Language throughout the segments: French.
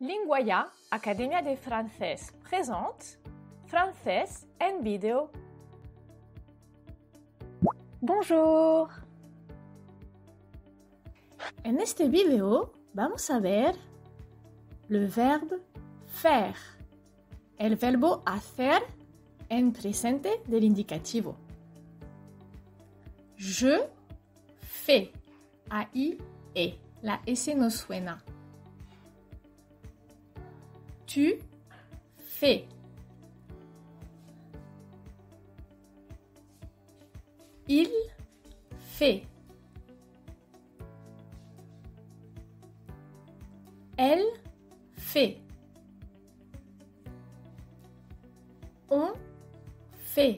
Linguaya, Academia de Francés présente Francés en vidéo. Bonjour. En este video vamos a ver le verbe faire, el verbo hacer en presente del indicativo. Je fais, A-I-E, la S no suena. Tu fais. Il fait. Elle fait. On fait.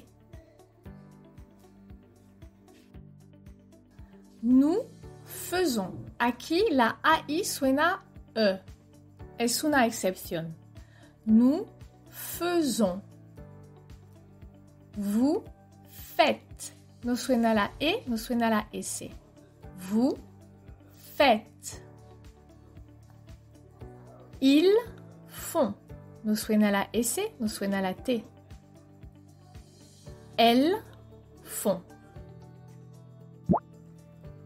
Nous faisons. Aquí la AI suena E. Es una excepción. Nous faisons. Vous faites. No suena la E, no suena la S. Vous faites. Ils font. No suena la S, no suena la T. Elles font.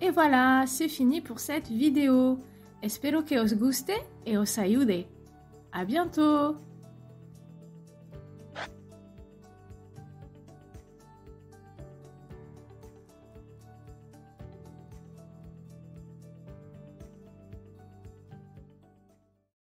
Et voilà, c'est fini pour cette vidéo. Espero que os guste et os ayude. À bientôt!